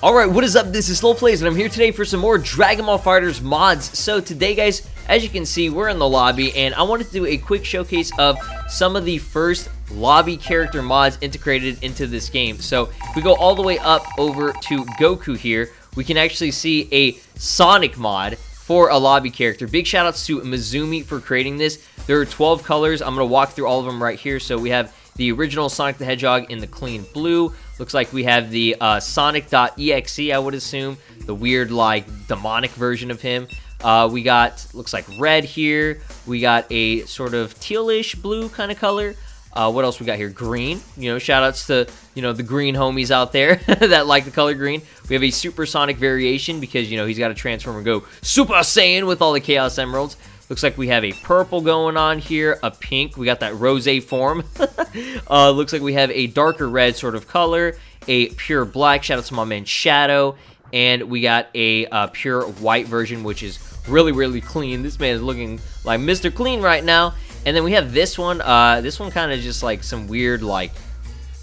Alright, what is up? This is SLOplays, and I'm here today for some more Dragon Ball FighterZ mods. So today, guys, as you can see, we're in the lobby, and I wanted to do a quick showcase of some of the first lobby character mods integrated into this game. So if we go all the way up over to Goku here, we can actually see a Sonic mod for a lobby character. Big shout outs to Mizumi for creating this. There are 12 colors. I'm going to walk through all of them right here. So we have the original Sonic the Hedgehog in the clean blue. Looks like we have the uh, Sonic.exe, I would assume. The weird, like, demonic version of him. Uh, we got, looks like red here. We got a sort of tealish blue kind of color. Uh, what else we got here? Green. You know, shout outs to, you know, the green homies out there that like the color green. We have a Super Sonic variation because, you know, he's got to transform and go Super Saiyan with all the Chaos Emeralds. Looks like we have a purple going on here, a pink. We got that rose form. uh, looks like we have a darker red sort of color, a pure black. Shout out to my man Shadow. And we got a uh, pure white version, which is really, really clean. This man is looking like Mr. Clean right now. And then we have this one. Uh, this one kind of just like some weird, like,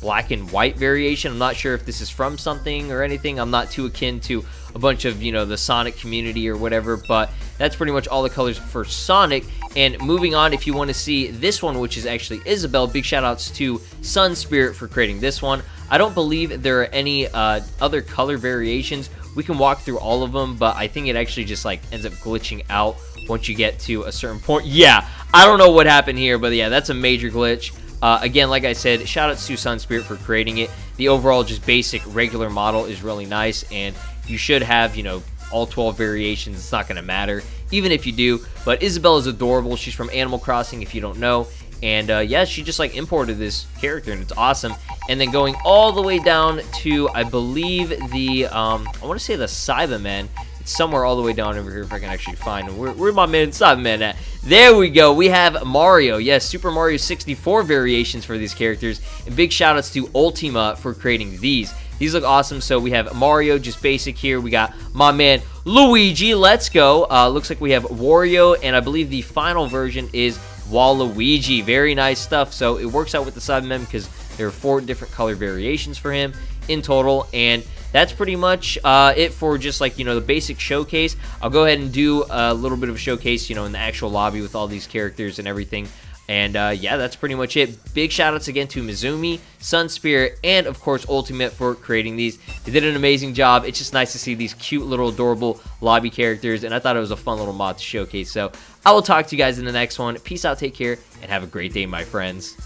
black and white variation. I'm not sure if this is from something or anything. I'm not too akin to a bunch of, you know, the Sonic community or whatever, but that's pretty much all the colors for Sonic. And moving on, if you want to see this one, which is actually Isabelle, big shout outs to SunSpirit for creating this one. I don't believe there are any uh, other color variations. We can walk through all of them, but I think it actually just like ends up glitching out once you get to a certain point. Yeah, I don't know what happened here, but yeah, that's a major glitch. Uh, again, like I said, shout out to SunSpirit for creating it. The overall just basic regular model is really nice, and you should have, you know, all 12 variations. It's not going to matter, even if you do. But Isabelle is adorable. She's from Animal Crossing, if you don't know. And uh, yeah, she just like imported this character, and it's awesome. And then going all the way down to, I believe, the, um, I want to say the Saibamen somewhere all the way down over here if I can actually find him. Where, where my man Saibaman at? There we go. We have Mario. Yes, Super Mario 64 variations for these characters. And big shout outs to Ultima for creating these. These look awesome. So we have Mario, just basic here. We got my man Luigi. Let's go. Uh, looks like we have Wario, and I believe the final version is Waluigi. Very nice stuff. So it works out with the Saibamen because there are four different color variations for him in total. And that's pretty much uh, it for just like, you know, the basic showcase. I'll go ahead and do a little bit of a showcase, you know, in the actual lobby with all these characters and everything. And uh, yeah, that's pretty much it. Big shout outs again to Mizumi, SunSpirit, and of course Ultimate for creating these. They did an amazing job. It's just nice to see these cute little adorable lobby characters, and I thought it was a fun little mod to showcase. So I will talk to you guys in the next one. Peace out, take care, and have a great day, my friends.